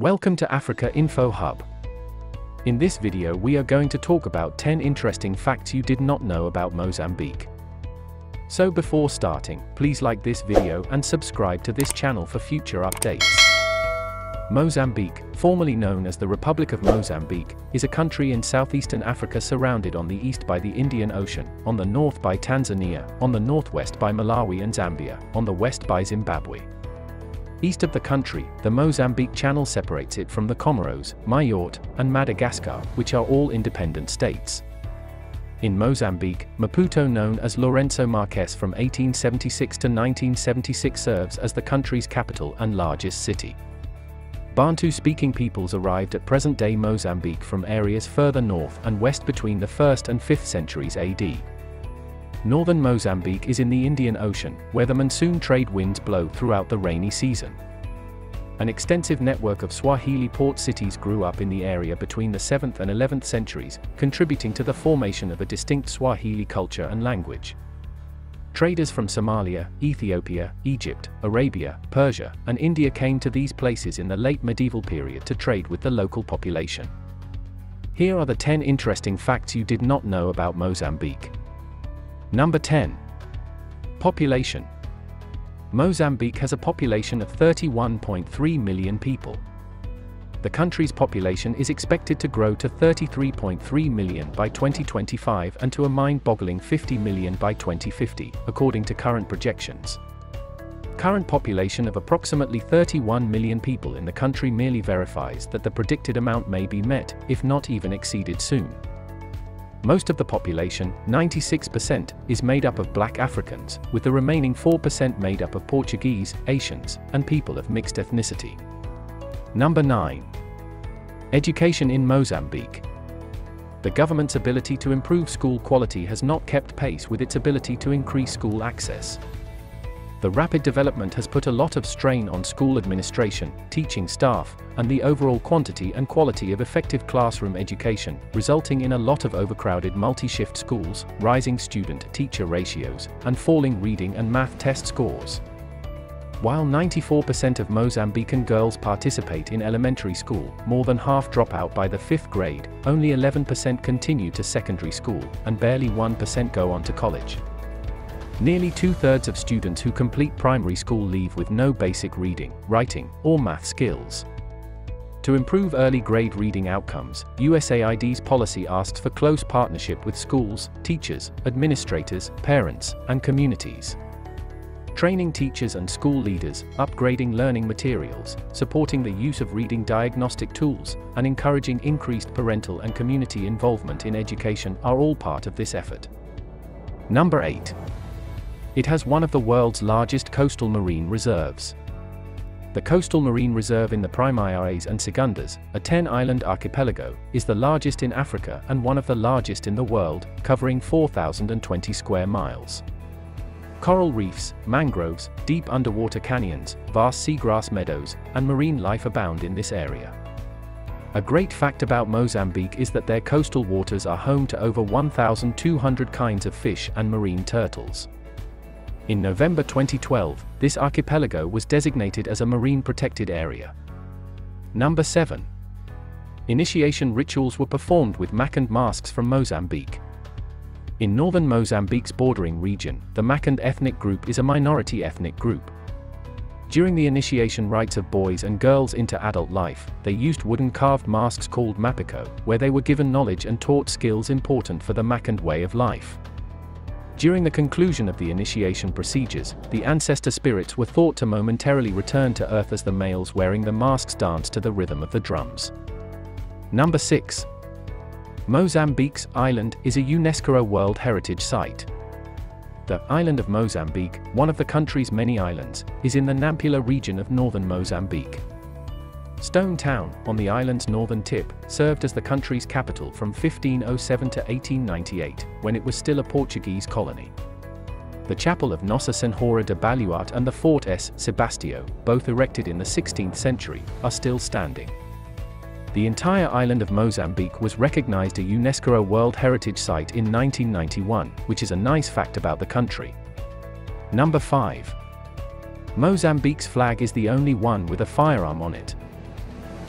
Welcome to Africa Info Hub. In this video we are going to talk about 10 interesting facts you did not know about Mozambique. So before starting, please like this video and subscribe to this channel for future updates. Mozambique, formerly known as the Republic of Mozambique, is a country in southeastern Africa surrounded on the east by the Indian Ocean, on the north by Tanzania, on the northwest by Malawi and Zambia, on the west by Zimbabwe. East of the country, the Mozambique Channel separates it from the Comoros, Mayotte, and Madagascar, which are all independent states. In Mozambique, Maputo known as Lourenço Marques from 1876 to 1976 serves as the country's capital and largest city. Bantu-speaking peoples arrived at present-day Mozambique from areas further north and west between the 1st and 5th centuries AD. Northern Mozambique is in the Indian Ocean, where the monsoon trade winds blow throughout the rainy season. An extensive network of Swahili port cities grew up in the area between the 7th and 11th centuries, contributing to the formation of a distinct Swahili culture and language. Traders from Somalia, Ethiopia, Egypt, Arabia, Persia, and India came to these places in the late medieval period to trade with the local population. Here are the 10 interesting facts you did not know about Mozambique. Number 10. Population. Mozambique has a population of 31.3 million people the country's population is expected to grow to 33.3 million by 2025 and to a mind-boggling 50 million by 2050, according to current projections. Current population of approximately 31 million people in the country merely verifies that the predicted amount may be met, if not even exceeded soon. Most of the population, 96%, is made up of black Africans, with the remaining 4% made up of Portuguese, Asians, and people of mixed ethnicity. Number 9. Education in Mozambique. The government's ability to improve school quality has not kept pace with its ability to increase school access. The rapid development has put a lot of strain on school administration, teaching staff, and the overall quantity and quality of effective classroom education, resulting in a lot of overcrowded multi-shift schools, rising student-teacher ratios, and falling reading and math test scores. While 94% of Mozambican girls participate in elementary school, more than half drop out by the fifth grade, only 11% continue to secondary school, and barely 1% go on to college. Nearly two-thirds of students who complete primary school leave with no basic reading, writing, or math skills. To improve early grade reading outcomes, USAID's policy asks for close partnership with schools, teachers, administrators, parents, and communities training teachers and school leaders, upgrading learning materials, supporting the use of reading diagnostic tools, and encouraging increased parental and community involvement in education are all part of this effort. Number 8. It has one of the world's largest coastal marine reserves. The Coastal Marine Reserve in the Primeiras and Segundas, a 10-island archipelago, is the largest in Africa and one of the largest in the world, covering 4,020 square miles. Coral reefs, mangroves, deep underwater canyons, vast seagrass meadows, and marine life abound in this area. A great fact about Mozambique is that their coastal waters are home to over 1,200 kinds of fish and marine turtles. In November 2012, this archipelago was designated as a marine protected area. Number 7. Initiation rituals were performed with Makonde masks from Mozambique. In northern Mozambique's bordering region, the Makonde ethnic group is a minority ethnic group. During the initiation rites of boys and girls into adult life, they used wooden carved masks called mapiko, where they were given knowledge and taught skills important for the Makonde way of life. During the conclusion of the initiation procedures, the ancestor spirits were thought to momentarily return to Earth as the males wearing the masks danced to the rhythm of the drums. Number 6. Mozambique's island is a UNESCO World Heritage Site. The island of Mozambique, one of the country's many islands, is in the Nampula region of northern Mozambique. Stone Town, on the island's northern tip, served as the country's capital from 1507 to 1898, when it was still a Portuguese colony. The chapel of Nossa Senhora de Baluarte and the Fort S. Sebastio, both erected in the 16th century, are still standing. The entire island of Mozambique was recognized a UNESCO World Heritage Site in 1991, which is a nice fact about the country. Number 5. Mozambique's flag is the only one with a firearm on it.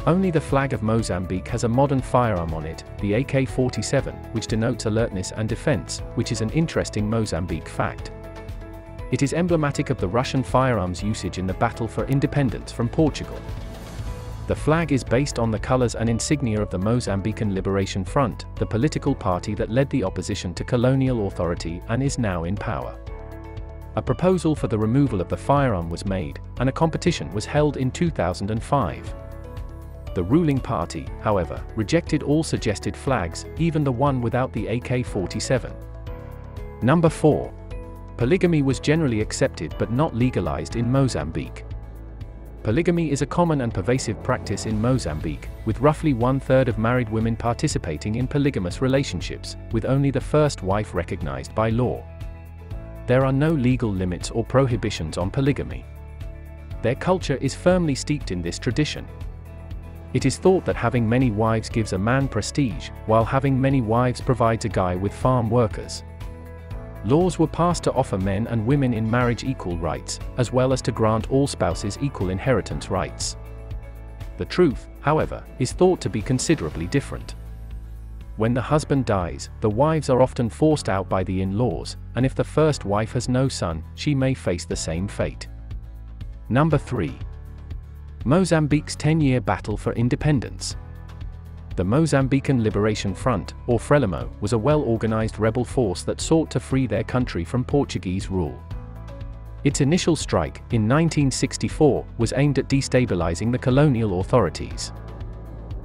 Only the flag of Mozambique has a modern firearm on it, the AK-47, which denotes alertness and defense, which is an interesting Mozambique fact. It is emblematic of the Russian firearms usage in the battle for independence from Portugal. The flag is based on the colors and insignia of the Mozambican Liberation Front, the political party that led the opposition to colonial authority and is now in power. A proposal for the removal of the firearm was made, and a competition was held in 2005. The ruling party, however, rejected all suggested flags, even the one without the AK-47. Number 4. Polygamy was generally accepted but not legalized in Mozambique. Polygamy is a common and pervasive practice in Mozambique, with roughly one-third of married women participating in polygamous relationships, with only the first wife recognized by law. There are no legal limits or prohibitions on polygamy. Their culture is firmly steeped in this tradition, it is thought that having many wives gives a man prestige, while having many wives provides a guy with farm workers. Laws were passed to offer men and women in marriage equal rights, as well as to grant all spouses equal inheritance rights. The truth, however, is thought to be considerably different. When the husband dies, the wives are often forced out by the in-laws, and if the first wife has no son, she may face the same fate. Number 3. Mozambique's 10-year battle for independence. The Mozambican Liberation Front, or Frelimo, was a well-organized rebel force that sought to free their country from Portuguese rule. Its initial strike, in 1964, was aimed at destabilizing the colonial authorities.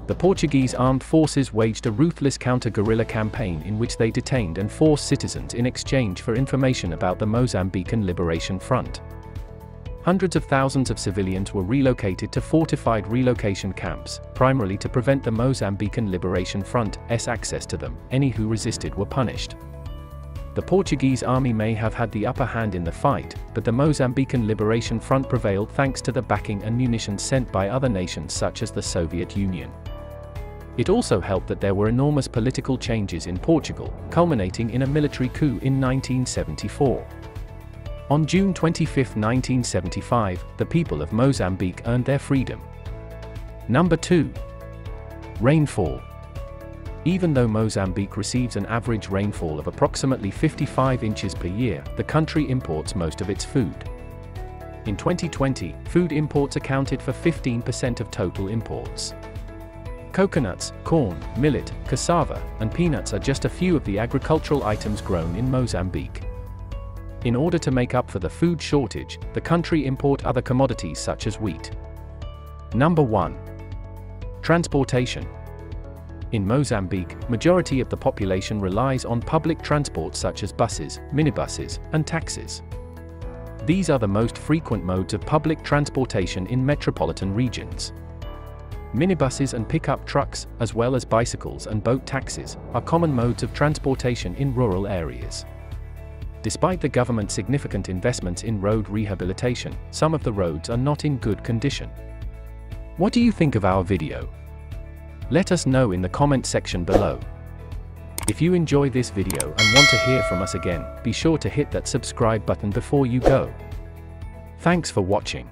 The Portuguese armed forces waged a ruthless counter-guerrilla campaign in which they detained and forced citizens in exchange for information about the Mozambican Liberation Front hundreds of thousands of civilians were relocated to fortified relocation camps, primarily to prevent the Mozambican Liberation Front's access to them. Any who resisted were punished. The Portuguese army may have had the upper hand in the fight, but the Mozambican Liberation Front prevailed thanks to the backing and munitions sent by other nations such as the Soviet Union. It also helped that there were enormous political changes in Portugal, culminating in a military coup in 1974. On June 25, 1975, the people of Mozambique earned their freedom. Number 2. Rainfall. Even though Mozambique receives an average rainfall of approximately 55 inches per year, the country imports most of its food. In 2020, food imports accounted for 15% of total imports. Coconuts, corn, millet, cassava, and peanuts are just a few of the agricultural items grown in Mozambique. In order to make up for the food shortage, the country import other commodities such as wheat. Number 1. Transportation. In Mozambique, majority of the population relies on public transport such as buses, minibuses, and taxis. These are the most frequent modes of public transportation in metropolitan regions. Minibuses and pickup trucks, as well as bicycles and boat taxis, are common modes of transportation in rural areas. Despite the government's significant investments in road rehabilitation, some of the roads are not in good condition. What do you think of our video? Let us know in the comment section below. If you enjoy this video and want to hear from us again, be sure to hit that subscribe button before you go. Thanks for watching.